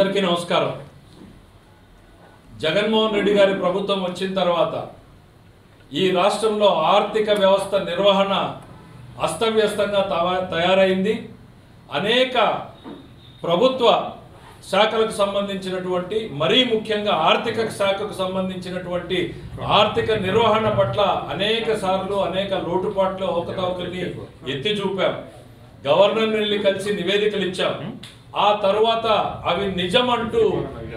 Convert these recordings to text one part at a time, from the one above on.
అందరికీ నమస్కారం. జగన్మోహన్ రెడ్డి గారి ప్రభుత్వం వచ్చిన తర్వాత ఈ రాష్ట్రంలో ఆర్థిక వ్యవస్థ నిర్వహణ అస్తవ్యస్తంగా తవా- తయారైంది. అనేక ప్రభుత్వ శాఖలకు సంబంధించినటువంటి మరీ ముఖ్యంగా ఆర్థిక శాఖకు సంబంధించినటువంటి ఆర్థిక నిర్వహణ పట్ల అనేక సార్లు అనేక లోటుపాట్లు అవకతవకల్ని ఎత్తి చూపాం. గవర్నర్ వెళ్ళి కలిసి నివేదికలు ఇచ్చాం ఆ తరువాత అవి నిజమంటూ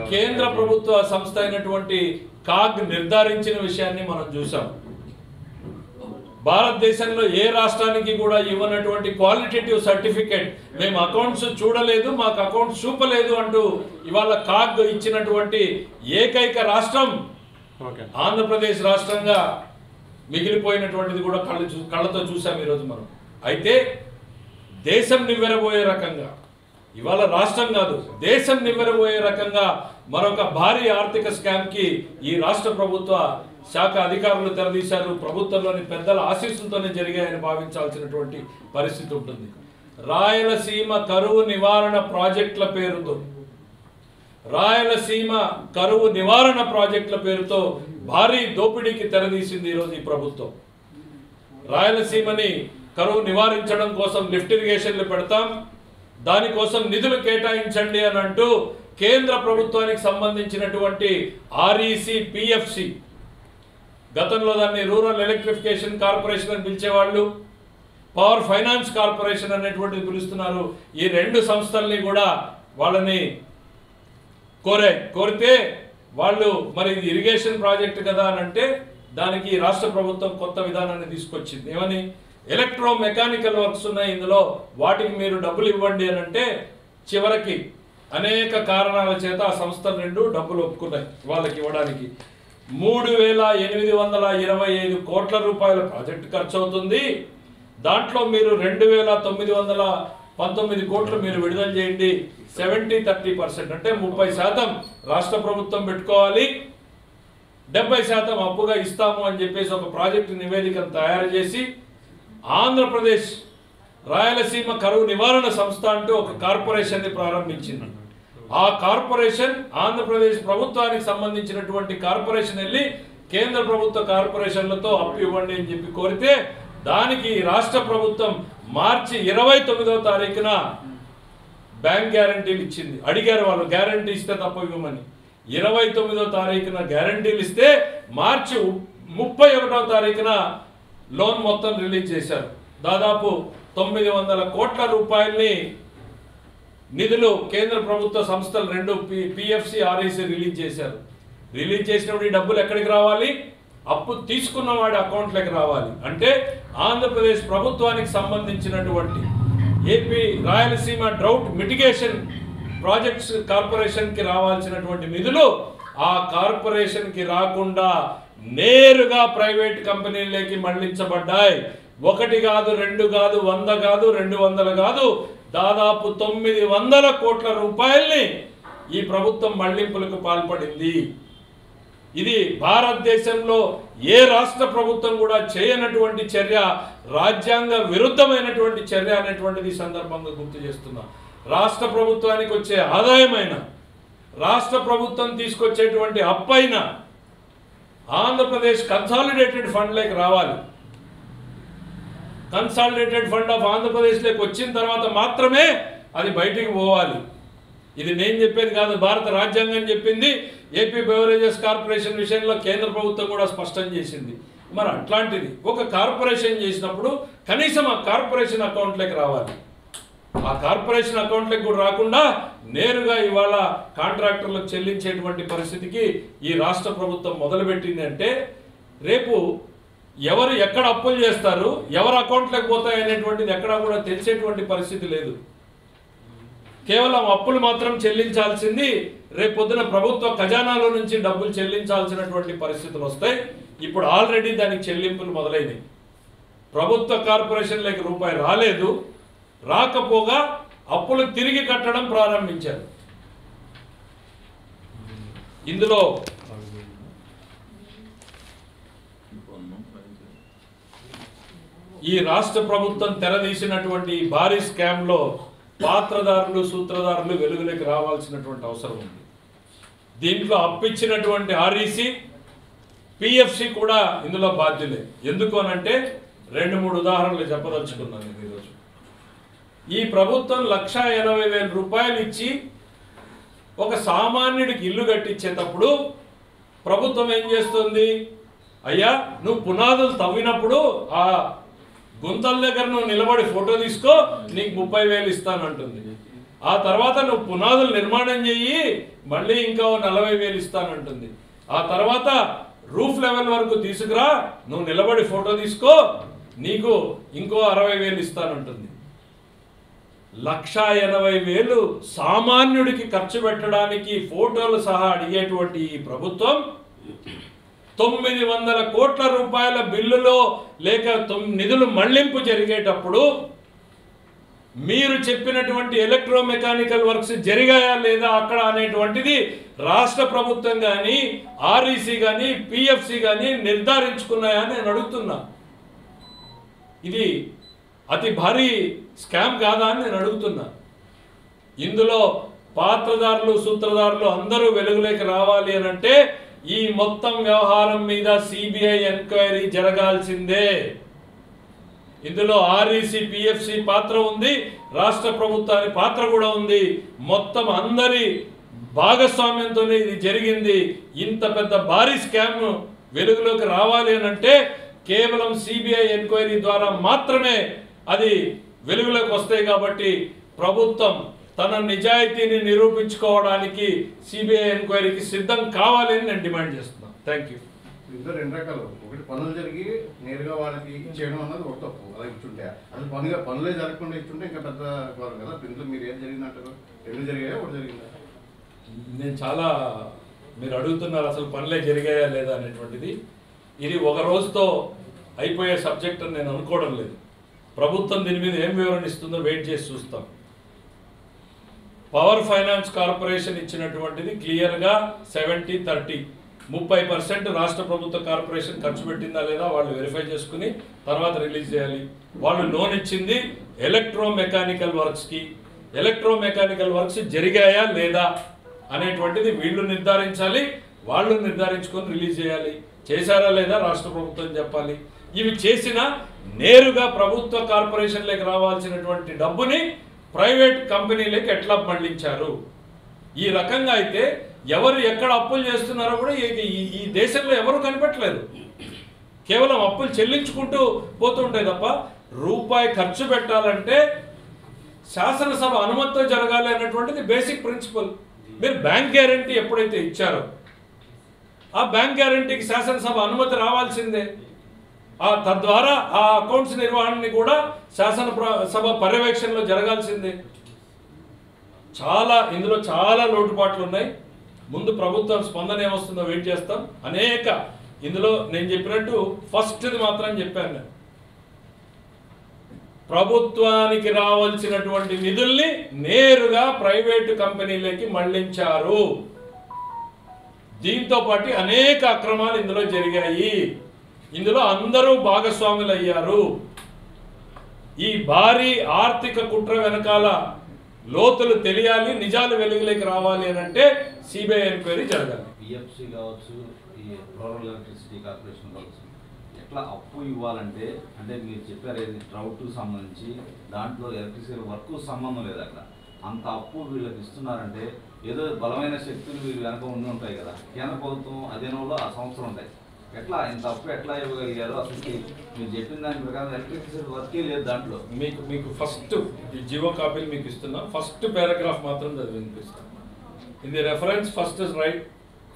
కేంద్ర ప్రభుత్వ సంస్థ అయినటువంటి కాగ్ నిర్ధారించిన విషయాన్ని మనం చూసాం భారతదేశంలో ఏ రాష్ట్రానికి కూడా ఇవ్వనటువంటి క్వాలిటేటివ్ సర్టిఫికేట్ మేము అకౌంట్స్ చూడలేదు మాకు అకౌంట్స్ చూపలేదు అంటూ ఇవాళ కాగ్ ఇచ్చినటువంటి ఏకైక రాష్ట్రం ఆంధ్రప్రదేశ్ రాష్ట్రంగా మిగిలిపోయినటువంటిది కూడా కళ్ళు చూ కళ్ళతో చూసాం ఈరోజు మనం. అయితే దేశం నివ్వెరబోయే రకంగా ఇవాళ రాష్ట్రం కాదు దేశం నివ్వెరబోయే రకంగా మరొక భారీ ఆర్థిక స్కామ్కి ఈ రాష్ట్ర ప్రభుత్వ శాఖ అధికారులు తెరదీశారు. ప్రభుత్వంలోని పెద్దల ఆశీస్సులతోనే జరిగాయని భావించాల్సినటువంటి పరిస్థితి ఉంటుంది. రాయలసీమ కరువు నివారణ ప్రాజెక్టుల పేరుతో రాయలసీమ కరువు నివారణ ప్రాజెక్టుల పేరుతో భారీ దోపిడీకి తెరదీసింది ఈరోజు ఈ ప్రభుత్వం. రాయలసీమని కరువు నివారించడం కోసం లిఫ్ట్ ఇరిగేషన్లు పెడతాం. దానికోసం నిధులు కేటాయించండి అని అంటూ కేంద్ర ప్రభుత్వానికి సంబంధించినటువంటి ఆర్ఈసి పిఎఫ్సి గతంలో దాన్ని రూరల్ ఎలక్ట్రిఫికేషన్ కార్పొరేషన్ అని పిలిచేవాళ్ళు పవర్ ఫైనాన్స్ కార్పొరేషన్ అనేటువంటిది పిలుస్తున్నారు. ఈ రెండు సంస్థల్ని కూడా వాళ్ళని కోరే కోరితే వాళ్ళు మరి ఇది ఇరిగేషన్ ప్రాజెక్ట్ కదా అని అంటే దానికి రాష్ట్ర ప్రభుత్వం కొత్త విధానాన్ని తీసుకొచ్చింది. ఏమని? ఎలక్ట్రో మెకానికల్ వర్క్స్ ఉన్నాయి ఇందులో. వాటికి మీరు డబ్బులు ఇవ్వండి అని అంటే చివరికి అనేక కారణాల చేత ఆ సంస్థలు రెండు డబ్బులు ఒప్పుకున్నాయి వాళ్ళకి ఇవ్వడానికి. మూడు వేల ఎనిమిది వందల ఇరవై ఐదు కోట్ల రూపాయల ప్రాజెక్ట్ ఖర్చు అవుతుంది. దాంట్లో మీరు రెండు వేల తొమ్మిది వందల పంతొమ్మిది కోట్లు మీరు విడుదల చేయండి. సెవెంటీ థర్టీ పర్సెంట్ అంటే ముప్పై శాతం రాష్ట్ర ప్రభుత్వం పెట్టుకోవాలి. డెబ్బై శాతం అప్పుగా ఇస్తాము అని చెప్పేసి ఒక ప్రాజెక్టు నివేదికను తయారు చేసి ఆంధ్రప్రదేశ్ రాయలసీమ కరువు నివారణ సంస్థ అంటూ ఒక కార్పొరేషన్ని ప్రారంభించింది. ఆ కార్పొరేషన్ ఆంధ్రప్రదేశ్ ప్రభుత్వానికి సంబంధించినటువంటి కార్పొరేషన్ వెళ్ళి కేంద్ర ప్రభుత్వ కార్పొరేషన్లతో అప్పు ఇవ్వండి అని చెప్పి కోరితే దానికి రాష్ట్ర ప్రభుత్వం మార్చి ఇరవై తొమ్మిదవ తారీఖున బ్యాంక్ గ్యారంటీలు ఇచ్చింది. అడిగారు వాళ్ళు గ్యారంటీ ఇస్తే తప్ప ఇవ్వమని. ఇరవై తొమ్మిదో తారీఖున గ్యారంటీలు ఇస్తే మార్చి ముప్పై ఒకటో తారీఖున లోన్ మొత్తం రిలీజ్ చేశారు. దాదాపు తొమ్మిది వందల కోట్ల రూపాయల్ని నిధులు కేంద్ర ప్రభుత్వ సంస్థలు రెండు పిఎఫ్సి ఆర్ఐసి రిలీజ్ చేశారు. రిలీజ్ చేసినప్పుడు ఈ డబ్బులు ఎక్కడికి రావాలి? అప్పు తీసుకున్న వాడి అకౌంట్లోకి రావాలి. అంటే ఆంధ్రప్రదేశ్ ప్రభుత్వానికి సంబంధించినటువంటి AP Rayalaseema drought mitigation projects కార్పొరేషన్కి రావాల్సినటువంటి నిధులు ఆ కార్పొరేషన్కి రాకుండా నేరుగా ప్రైవేట్ కంపెనీలకి మళ్ళించబడ్డాయి. ఒకటి కాదు రెండు కాదు వంద కాదు రెండు వందలు కాదు దాదాపు తొమ్మిది వందల కోట్ల రూపాయల్ని ఈ ప్రభుత్వం మళ్ళింపులకు పాల్పడింది. ఇది భారతదేశంలో ఏ రాష్ట్ర ప్రభుత్వం కూడా చేయనటువంటి చర్య రాజ్యాంగ విరుద్ధమైనటువంటి చర్య అనేటువంటిది సందర్భంగా గుర్తు చేస్తున్నా. రాష్ట్ర ప్రభుత్వానికి వచ్చే ఆదాయమైన రాష్ట్ర ప్రభుత్వం తీసుకొచ్చేటువంటి అప్పైనా ఆంధ్రప్రదేశ్ కన్సాలిడేటెడ్ ఫండ్లోకి రావాలి. కన్సాలిడేటెడ్ ఫండ్ ఆఫ్ ఆంధ్రప్రదేశ్లోకి వచ్చిన తర్వాత మాత్రమే అది బయటికి పోవాలి. ఇది నేను చెప్పేది కాదు భారత రాజ్యాంగం చెప్పింది. ఏపీ బెవరేజెస్ కార్పొరేషన్ విషయంలో కేంద్ర ప్రభుత్వం కూడా స్పష్టం చేసింది. మరి అట్లాంటిది ఒక కార్పొరేషన్ చేసినప్పుడు కనీసం ఆ కార్పొరేషన్ అకౌంట్లోకి రావాలి. ఆ కార్పొరేషన్ అకౌంట్లకు కూడా రాకుండా నేరుగా ఇవాళ కాంట్రాక్టర్లకు చెల్లించేటువంటి పరిస్థితికి ఈ రాష్ట్ర ప్రభుత్వం మొదలుపెట్టింది అంటే రేపు ఎవరు ఎక్కడ అప్పులు చేస్తారు ఎవరు అకౌంట్లకు పోతాయి అనేటువంటిది ఎక్కడా కూడా తెలిసేటువంటి పరిస్థితి లేదు. కేవలం అప్పులు మాత్రం చెల్లించాల్సింది రేపు పొద్దున ప్రభుత్వ ఖజానాలో నుంచి డబ్బులు చెల్లించాల్సినటువంటి పరిస్థితులు వస్తాయి. ఇప్పుడు ఆల్రెడీ దానికి చెల్లింపులు మొదలైనవి ప్రభుత్వ కార్పొరేషన్లకి రూపాయి రాలేదు. రాకపోగా అప్పులు తిరిగి కట్టడం ప్రారంభించారు. ఇందులో ఈ రాష్ట్ర ప్రభుత్వం తెరదీసినటువంటి భారీ స్కామ్లో పాత్రదారులు సూత్రధారులు వెలుగులోకి రావాల్సినటువంటి అవసరం ఉంది. దీంట్లో అప్పిచ్చినటువంటి ఆర్ఈసి పిఎఫ్సి కూడా ఇందులో బాధ్యులే. ఎందుకు అనంటే రెండు మూడు ఉదాహరణలు చెప్పదలుచుకున్నాను నేను ఈరోజు. ఈ ప్రభుత్వం లక్ష ఎనభై వేల రూపాయలు ఇచ్చి ఒక సామాన్యుడికి ఇల్లు కట్టించేటప్పుడు ప్రభుత్వం ఏం చేస్తుంది? అయ్యా నువ్వు పునాదులు తవ్వినప్పుడు ఆ గుంతల దగ్గర నువ్వు నిలబడి ఫోటో తీసుకో నీకు ముప్పై వేలు ఇస్తానంటుంది ఆ తర్వాత నువ్వు పునాదులు నిర్మాణం చెయ్యి మళ్ళీ ఇంకా నలభై వేలు ఇస్తానంటుంది ఆ తర్వాత రూఫ్ లెవెల్ వరకు తీసుకురా నువ్వు నిలబడి ఫోటో తీసుకో నీకు ఇంకో అరవై వేలు ఇస్తానంటుంది లక్ష ఎనభై వేలు సామాన్యుడికి ఖర్చు పెట్టడానికి ఫోటోలు సహా అడిగేటువంటి ఈ ప్రభుత్వం తొమ్మిది వందల కోట్ల రూపాయల బిల్లులో లేక నిధులు మళ్ళింపు జరిగేటప్పుడు మీరు చెప్పినటువంటి ఎలక్ట్రో మెకానికల్ వర్క్స్ జరిగాయా లేదా అక్కడ అనేటువంటిది రాష్ట్ర ప్రభుత్వం కానీ ఆర్ఈసీ కానీ పిఎఫ్సి కానీ నిర్ధారించుకున్నాయా అని నేను అడుగుతున్నా. ఇది అతి భారీ స్కామ్ కాదా అని నేను అడుగుతున్నా. ఇందులో పాత్రదారులు సూత్రధారులు అందరూ వెలుగులోకి రావాలి అని అంటే ఈ మొత్తం వ్యవహారం మీద సిబిఐ ఎంక్వైరీ జరగాల్సిందే. ఇందులో ఆర్ఈసి పిఎఫ్సి పాత్ర ఉంది రాష్ట్ర ప్రభుత్వానికి పాత్ర కూడా ఉంది. మొత్తం అందరి భాగస్వామ్యంతోనే ఇది జరిగింది. ఇంత పెద్ద భారీ స్కామ్ వెలుగులోకి రావాలి అని అంటే కేవలం సిబిఐ ఎంక్వైరీ ద్వారా మాత్రమే అది వెలుగులోకి వస్తాయి కాబట్టి ప్రభుత్వం తన నిజాయితీని నిరూపించుకోవడానికి సిబిఐ ఎంక్వైరీకి సిద్ధం కావాలి అని నేను డిమాండ్ చేస్తున్నాను థ్యాంక్ యూ ఇందులో రెండు రకాలు. ఒకటి పనులు జరిగి నేరుగా వాళ్ళకి ఇచ్చేయడం అన్నది ఒక తప్పు. అలా ఇచ్చుంటే. అసలు పనుగా పనులే జరగకుండా ఇచ్చుంటే ఇంకా పెద్ద ఘోరం కదా. ఇందులో మీరు ఏం జరిగిందంటారు? రెండు జరిగాయా? ఒకటి జరిగిందా? నేను చాలా మీరు అడుగుతున్నారు అసలు పనులే జరిగాయా లేదా అనేటువంటిది. ఇది ఒక రోజుతో అయిపోయే సబ్జెక్ట్ అని నేను అనుకోవడం లేదు. ప్రభుత్వం దీని మీద ఏం వివరణ ఇస్తుందో వెయిట్ చేసి చూస్తాం. పవర్ ఫైనాన్స్ కార్పొరేషన్ ఇచ్చినటువంటిది క్లియర్గా సెవెంటీ థర్టీ ముప్పై పర్సెంట్ రాష్ట్ర ప్రభుత్వ కార్పొరేషన్ ఖర్చు పెట్టిందా లేదా వాళ్ళు వెరిఫై చేసుకుని తర్వాత రిలీజ్ చేయాలి. వాళ్ళు లోన్ ఇచ్చింది ఎలక్ట్రో మెకానికల్ వర్క్స్కి. ఎలక్ట్రో మెకానికల్ వర్క్స్ జరిగాయా లేదా అనేటువంటిది వీళ్ళు నిర్ధారించాలి వాళ్ళు నిర్ధారించుకొని రిలీజ్ చేయాలి. చేశారా లేదా రాష్ట్ర ప్రభుత్వం చెప్పాలి. ఇవి చేసిన నేరుగా ప్రభుత్వ కార్పొరేషన్లకు రావాల్సినటువంటి డబ్బుని ప్రైవేట్ కంపెనీలకు ఎట్లా మళ్ళించారు ఈ రకంగా అయితే ఎవరు ఎక్కడ అప్పులు చేస్తున్నారో కూడా ఈ- ఈ- దేశంలో ఎవరు కనిపెట్టలేదు. కేవలం అప్పులు చెల్లించుకుంటూ పోతుంటాయి తప్ప రూపాయి ఖర్చు పెట్టాలంటే శాసనసభ అనుమతితో జరగాలి అన్నటువంటిది బేసిక్ ప్రిన్సిపల్. మీరు బ్యాంక్ గ్యారంటీ ఎప్పుడైతే ఇచ్చారో ఆ బ్యాంక్ గ్యారంటీకి శాసనసభ అనుమతి రావాల్సిందే. ఆ తద్వారా ఆ అకౌంట్స్ నిర్వహణని కూడా శాసన సభ పర్యవేక్షణలో జరగాల్సిందే. చాలా ఇందులో చాలా లోటుపాట్లు ఉన్నాయి ముందు ప్రభుత్వం స్పందన ఏమొస్తుందో వెయిట్ చేస్తాం. అనేక ఇందులో నేను చెప్పినట్టు ఫస్ట్ది మాత్రం చెప్పాను నేను. ప్రభుత్వానికి రావాల్సినటువంటి నిధుల్ని నేరుగా ప్రైవేటు కంపెనీలకి మళ్ళించారు. దీంతో పాటు అనేక అక్రమాలు ఇందులో జరిగాయి. ఇందులో అందరూ భాగస్వాములు అయ్యారు ఈ భారీ ఆర్థిక కుట్ర వెనకాల లోతులు తెలియాలి నిజాలు వెలుగులోకి రావాలి అని అంటే సిబిఐ ఎంక్వైరీ జరగాలి. పిఎఫ్సి కావచ్చు ఈ రూరల్ ఎలక్ట్రిసిటీ కార్పొరేషన్ కావచ్చు ఎట్లా అప్పు ఇవ్వాలంటే అంటే మీరు చెప్పారు ఏది డ్రౌట్ సంబంధించి దాంట్లో ఎలక్ట్రిసిటీ వర్క్ సంబంధం లేదు అక్కడ. అంత అప్పు వీళ్ళకి ఇస్తున్నారంటే ఏదో బలమైన శక్తులు వీళ్ళు వెనక ఉండి ఉంటాయి కదా. కేంద్ర ప్రభుత్వం అధీనంలో ఆ సంవత్సరం ఉంటాయి. ఎట్లా ఇంత అప్పు ఎట్లా ఇవ్వగలిగారు? అసలు మీరు చెప్పిన దాని ప్రకారం ఎలక్ట్రిసిటీ వర్కే లేదు దాంట్లో. మీకు మీకు ఫస్ట్ ఈ జీవో కాపీలు మీకు ఇస్తున్నా ఫస్ట్ పారాగ్రాఫ్ మాత్రం చదివి వినిపిస్తాను in the reference first right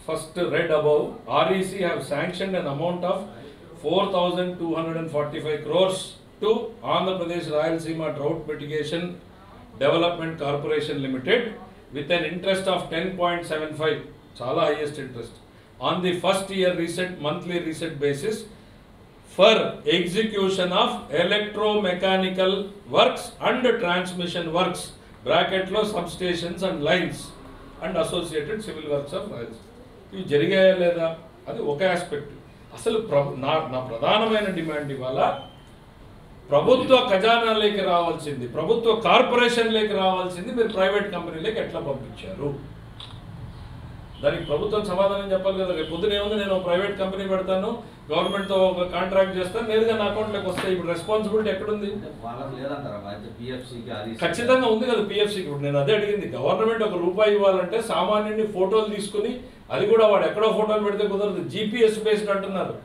first read above REC have sanction an amount of four thousand two hundred and forty five crores to Andhra Pradesh Rayalaseema drought mitigation development corporation limited with an interest of ten point seven five చాలా highest interest on the first year reset monthly reset basis for execution of electromechanical works and transmission works బ్రాకెట్లో substations and lines and associated civil works of rails ఇవి జరిగాయా లేదా? అది ఒక aspect అసలు నా నా ప్రధానమైన డిమాండ్ ఇవాళ ప్రభుత్వ ఖజానాలోకి రావాల్సింది ప్రభుత్వ కార్పొరేషన్లోకి రావాల్సింది మీరు ప్రైవేట్ కంపెనీలోకి ఎట్లా పంపించారు? దానికి ప్రభుత్వం సమాధానం చెప్పాలి కదా. రేపు పొద్దున ఏముంది? నేను ప్రైవేట్ కంపెనీ పెడతాను గవర్నమెంట్తో ఒక కాంట్రాక్ట్ చేస్తాను నేరుగా నా అకౌంట్లోకి వస్తాయి. ఇప్పుడు రెస్పాన్సిబిలిటీ ఎక్కడుంది? ఖచ్చితంగా ఉంది కదా పిఎఫ్సికి ఇప్పుడు నేను అదే అడిగింది. గవర్నమెంట్ ఒక రూపాయి ఇవ్వాలంటే సామాన్యుని ఫోటోలు తీసుకుని అది కూడా వాడు ఎక్కడో ఫోటోలు పెడితే కుదరదు. జీపీఎస్ బేస్డ్ అంటున్నారు.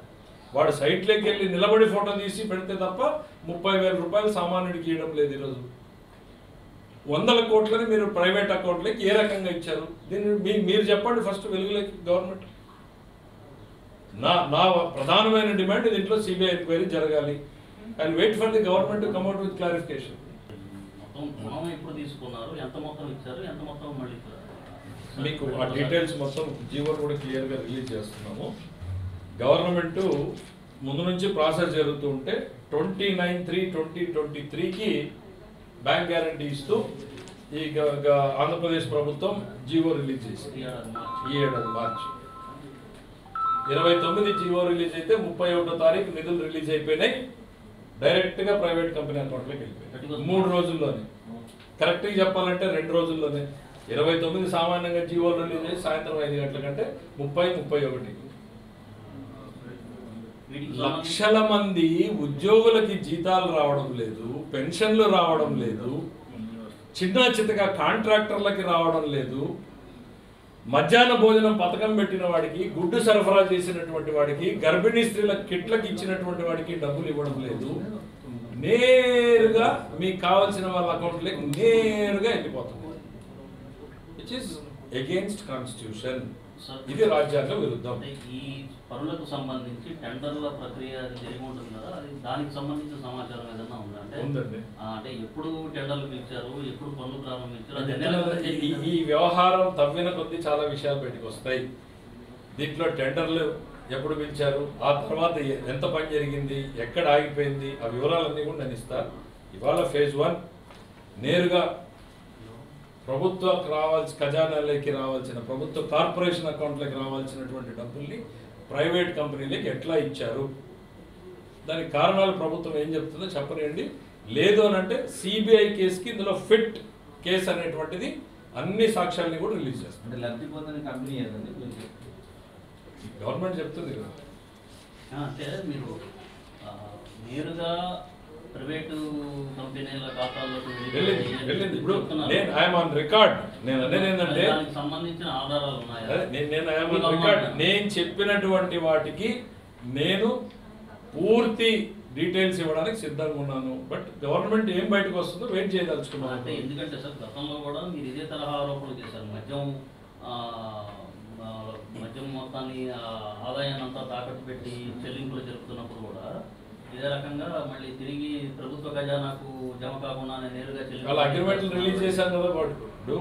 వాడు సైట్లోకి వెళ్ళి నిలబడి ఫోటో తీసి పెడితే తప్ప ముప్పై వేల రూపాయలు సామాన్యుడికి ఇవ్వడం లేదు ఈరోజు. వందల కోట్లని మీరు ప్రైవేట్ అకౌంట్లకి ఏ రకంగా ఇచ్చారు? దీన్ని మీరు చెప్పండి ఫస్ట్ వెలుగులోకి గవర్నమెంట్ నా నా ప్రధానమైన డిమాండ్ దీంట్లో సిబిఐ ఎంక్వైరీ జరగాలి. And wait for the government to come out with clarification తీసుకున్నారు? ఎంత మొత్తం ఇచ్చారు? ఎంత మొత్తం మళ్ళీ? మీకు ఆ డీటెయిల్స్ మొత్తం జీవో కూడా క్లియర్గా రిలీజ్ చేస్తున్నాము. గవర్నమెంట్ ముందు నుంచి ప్రాసెస్ జరుగుతూ ఉంటే twenty nine three twenty twenty త్రీకి బ్యాంక్ గ్యారంటీ ఇస్తూ ఈ ఆంధ్రప్రదేశ్ ప్రభుత్వం జీవో రిలీజ్ చేసింది. ఈ ఏడాది మార్చి. ఇరవై తొమ్మిది జీవో రిలీజ్ అయితే ముప్పై ఒకటో తారీఖు నిధులు రిలీజ్ అయిపోయినాయి. డైరెక్ట్గా ప్రైవేట్ కంపెనీ అకౌంట్లోకి వెళ్ళిపోయాయి మూడు రోజుల్లోనే. కరెక్ట్గా చెప్పాలంటే రెండు రోజుల్లోనే. ఇరవై తొమ్మిది సామాన్యంగా జీవోలు రిలీజ్ అయ్యి సాయంత్రం ఐదు గంటల కంటే ముప్పై ముప్పై ఒకటి. లక్షల మంది ఉద్యోగులకి జీతాలు రావడం లేదు పెన్షన్లు రావడం లేదు చిన్న చితగా కాంట్రాక్టర్లకి రావడం లేదు మధ్యాహ్న భోజనం పథకం పెట్టిన వాడికి గుడ్డు సరఫరా చేసినటువంటి వాడికి గర్భిణీ స్త్రీల కిట్లకి ఇచ్చినటువంటి వాడికి డబ్బులు ఇవ్వడం లేదు. నేరుగా మీకు కావాల్సిన వాళ్ళ అకౌంట్లోకి నేరుగా వెళ్ళిపోతుంది. విచ్ ఇస్ అగేన్స్ట్ కాన్స్టిట్యూషన్ ఇది రాజ్యాంగ విరుద్ధం. పనులకు సంబంధించి టెండర్ల ప్రక్రియ జరిగి ఉంటుంది కదా అది దానికి సంబంధించిన సమాచారం ఏదైనా ఉందా అంటే అంటే ఎప్పుడు టెండర్లు పిలిచారు ఎప్పుడు పనులు ప్రారంభించారు ఈ- వ్యవహారం తవ్విన కొద్దీ చాలా విషయాలు బయటకు వస్తాయి. దీంట్లో టెండర్లు ఎప్పుడు పిలిచారు ఆ తర్వాత ఎంత పని జరిగింది ఎక్కడ ఆగిపోయింది ఆ వివరాలన్నీ కూడా నేను ఇస్తా. ఇవాళ ఫేజ్ వన్ నేరుగా ప్రభుత్వకు రావాల్సి ఖజానాలోకి రావాల్సిన ప్రభుత్వ కార్పొరేషన్ అకౌంట్లోకి రావాల్సినటువంటి డబ్బుల్ని ప్రైవేట్ కంపెనీలకి ఎట్లా ఇచ్చారు? దానికి కారణాలు ప్రభుత్వం ఏం చెప్తుందో చెప్పనివ్వండి. లేదు అని అంటే సిబిఐ కేసుకి ఇందులో ఫిట్ కేసు అనేటువంటిది అన్ని సాక్ష్యాలని కూడా రిలీజ్ చేస్తుంది. లబ్ధి పొందని కంపెనీ గవర్నమెంట్ చెప్తుంది కదా. మీరు నేరుగా ప్రైవేటు కంపెనీల ఖాతాల్లోకి వెళ్ళింది వెళ్ళింది. ఇప్పుడు. నేను ఐఎమ్ ఆన్ రికార్డ్ నేను అనేది ఏంటంటే దానికి సంబంధించిన ఆధారాలు ఉన్నాయా? నేను ఐఎమ్ ఆన్ రికార్డ్. నేను చెప్పినటువంటి వాటికి నేను పూర్తి డీటెయిల్స్ ఇవ్వడానికి సిద్ధంగా ఉన్నాను. బట్ గవర్నమెంట్ ఏం బయటకు వస్తుందో వెయిట్ అంటే చేయదలుచుకున్నాను ఎందుకంటే సార్ గతంలో కూడా మీరు ఇదే తరహా ఆరోపణలు చేశారు. మద్యం మద్యం మొత్తాన్ని ఆదాయాన్ని అంతా తాకట్టు పెట్టి చెల్లింపులు జరుపుతున్నప్పుడు కూడా ఇదే రకంగా మళ్ళీ తిరిగి ప్రభుత్వ ఖజానాకు జమ కాకుండానే నేరుగా వాళ్ళ అగ్రిమెంట్లు రిలీజ్ చేశాను కదా వాడు.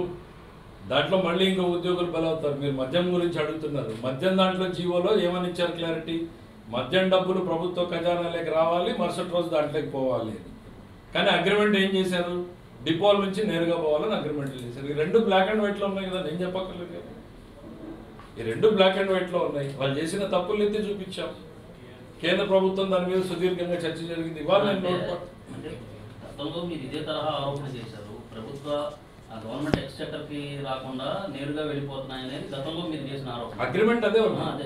దాంట్లో మళ్ళీ ఇంకా ఉద్యోగులు బలవుతారు. మీరు మద్యం గురించి అడుగుతున్నారు. మద్యం దాంట్లో జీవోలో ఏమని ఇచ్చారు క్లారిటీ మద్యం డబ్బులు ప్రభుత్వ ఖజానాలోకి రావాలి మరుసటి రోజు దాంట్లోకి పోవాలి కానీ అగ్రిమెంట్ ఏం చేశారు? డిపోల నుంచి నేరుగా పోవాలని అగ్రిమెంట్ చేశారు. ఈ రెండు బ్లాక్ అండ్ వైట్లో ఉన్నాయి కదా నేను చెప్పక్కర్లేదు ఈ రెండు బ్లాక్ అండ్ వైట్లో ఉన్నాయి. వాళ్ళు చేసిన తప్పులు ఎత్తి చూపించాం. కేంద్ర ప్రభుత్వం దాని మీద సుదీర్ఘంగా చర్చ జరిగింది. ఇవాళ నేను గతంలో మీరు ఇదే తరహా ఆరోపణ చేశారు. ప్రభుత్వ ఆ, గవర్నమెంట్ ఎక్స్చెక్టర్కి రాకుండా నేరుగా వెళ్ళిపోతున్నాయి అనేది గతంలో మీరు చేసిన ఆరోపణ. అగ్రిమెంట్ అదే అదే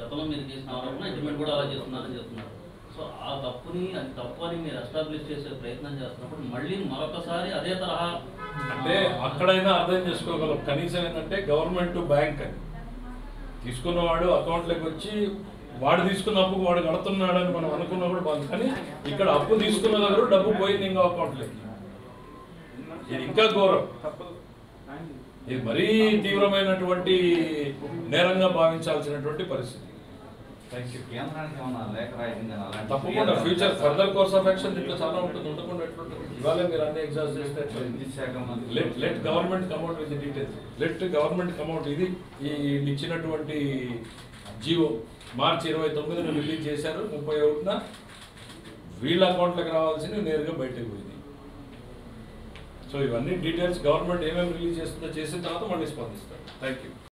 గతంలో మీరు చేసిన ఆరోపణ అగ్రిమెంట్ కూడా అలా చేస్తున్నారని చెప్తున్నారు. సో ఆ తప్పుని అది తప్పు అని మీరు ఎస్టాబ్లిష్ చేసే ప్రయత్నం చేస్తున్నప్పుడు మళ్ళీ మరొకసారి అదే తరహా అంటే అక్కడైనా అర్థం చేసుకోగలం. కనీసం ఏంటంటే గవర్నమెంట్ బ్యాంక్ అని. తీసుకున్నవాడు అకౌంట్లోకి వచ్చి వాడు తీసుకున్న అప్పుకు వాడు కడుతున్నాడు అని మనం అనుకున్నా కూడా బాగుంది. కానీ ఇక్కడ అప్పు తీసుకున్న దగ్గర డబ్బు పోయింది ఇంకో అకౌంట్లోకి ఇది ఇంకా ఘోరం. ఇది మరీ తీవ్రమైనటువంటి నేరంగా భావించాల్సినటువంటి పరిస్థితి. తప్పకుండా future further course of action ఇట్లా చాలా ఉంటుంది. ఉండకుండా ఇవాళ మీరు అన్ని ఎగ్జామ్స్ చేస్తే let let government come out with details let government come out ఇది ఈ ఇచ్చినటువంటి జియో మార్చి ఇరవై తొమ్మిదిన రిలీజ్ చేశారు. ముప్పై ఒకటిన వీళ్ళ అకౌంట్లకు రావాల్సింది నేరుగా బయటకు పోయింది సో ఇవన్నీ డీటెయిల్స్ గవర్నమెంట్ ఏమేమి రిలీజ్ చేస్తుందో చేసిన తర్వాత మళ్ళీ స్పందిస్తారు. Thank you